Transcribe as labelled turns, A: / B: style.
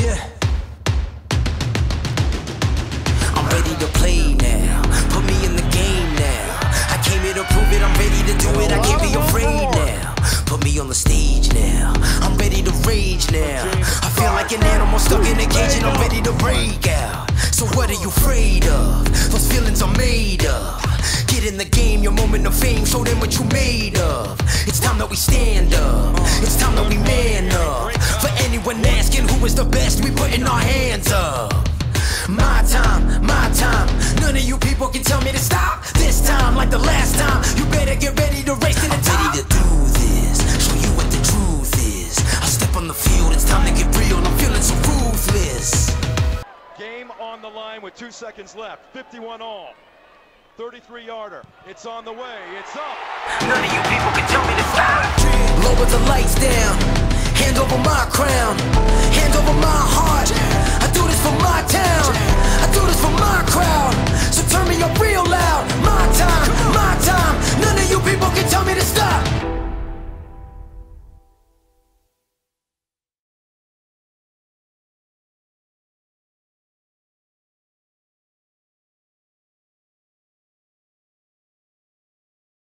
A: Yeah. I'm ready to play now. Put me in the game now. I came here to prove it. I'm ready to do it. I can't be afraid now. Put me on the stage now. I'm ready to rage now. I feel like an animal stuck in a cage and I'm ready to break out. So what are you afraid of? Those feelings are made of. Get in the game, your moment of fame. Show them what you're made of. It's time that we stand up. Who is the best, we putting our hands up. My time, my time. None of you people can tell me to stop. This time, like the last time, you better get ready to race to the top. Ready to do this, show you what the truth is. I step on the field, it's time to get real. I'm feeling so ruthless.
B: Game on the line with two seconds left. 51 all. 33 yarder. It's on the way. It's up.
A: None of you people can tell me to stop. Lower the lights down on my crown. And